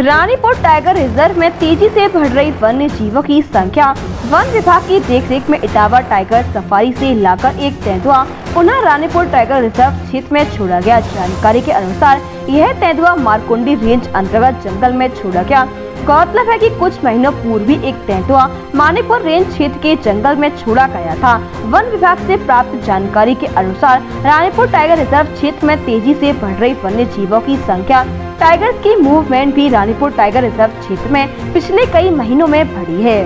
Ranipur tiger reserve में तेज़ी से बढ़ रही वन्य जीवों की संख्या। वन विभाग की देखरेख में इटावा टाइगर सफारी से लाकर एक तेंदुआ पुनः रानीपुर टाइगर रिज़र्व क्षेत्र में छोड़ा गया। जानकारी के अनुसार, यह तेंदुआ मारकुंडी रेंज अंतर्गत जंगल में छोड़ा गया। गौरतलब है कि कुछ महीनों पूर्व ही एक तेंदुआ मानीपुर रेंज क्षेत्र के जंगल में छोड़ा गया था। वन विभाग से प्राप्त जानकारी के अनुसार, रानीपुर टाइगर रिज़र्व क्षेत्र में तेज़ी से बढ़ रही वन्य जीवों की संख्या टाइगर्स की मूवमेंट भी रानीपुर टाइगर रिज़र्व क्षेत्र में पिछले कई महीनों में बढ़ी है।